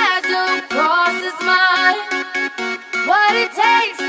I do crosses mine. What it takes.